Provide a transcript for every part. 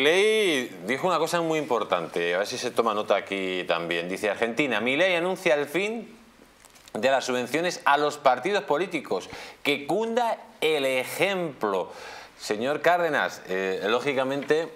Milei dijo una cosa muy importante, a ver si se toma nota aquí también. Dice Argentina, Milei anuncia el fin de las subvenciones a los partidos políticos, que cunda el ejemplo. Señor Cárdenas, eh, lógicamente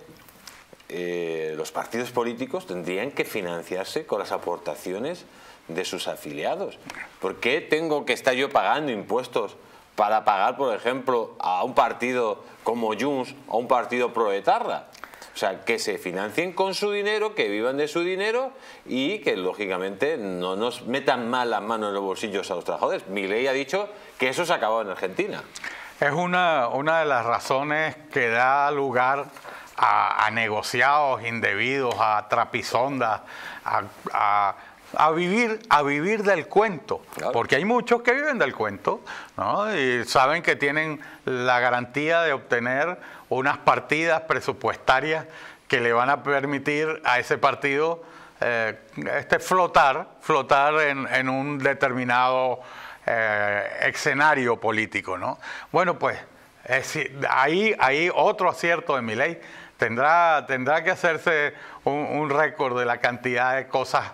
eh, los partidos políticos tendrían que financiarse con las aportaciones de sus afiliados. ¿Por qué tengo que estar yo pagando impuestos para pagar, por ejemplo, a un partido como Junts o a un partido proetarra? O sea, que se financien con su dinero, que vivan de su dinero y que, lógicamente, no nos metan mal las manos en los bolsillos a los trabajadores. Mi ley ha dicho que eso se ha acabado en Argentina. Es una, una de las razones que da lugar a, negociados indebidos, a trapisondas, a vivir, a vivir del cuento, porque hay muchos que viven del cuento, ¿no? Y saben que tienen la garantía de obtener unas partidas presupuestarias que le van a permitir a ese partido eh, este flotar, flotar en, un determinado eh, escenario político, ¿no? Bueno, pues ahí hay otro acierto de mi ley. Tendrá, tendrá que hacerse un récord de la cantidad de cosas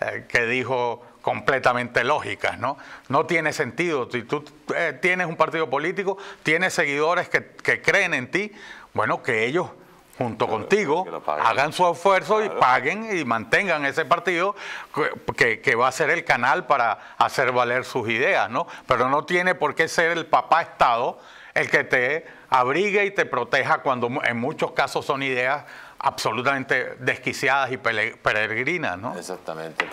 eh, que dijo completamente lógicas, ¿no? No tiene sentido. Si tú eh, tienes un partido político, tienes seguidores que, creen en ti, bueno, que ellos junto contigo hagan su esfuerzo y paguen y mantengan ese partido que, que, va a ser el canal para hacer valer sus ideas, ¿no? Pero no tiene por qué ser el papá Estado el que te abrigue y te proteja cuando en muchos casos son ideas absolutamente desquiciadas y peregrinas, ¿no? Exactamente.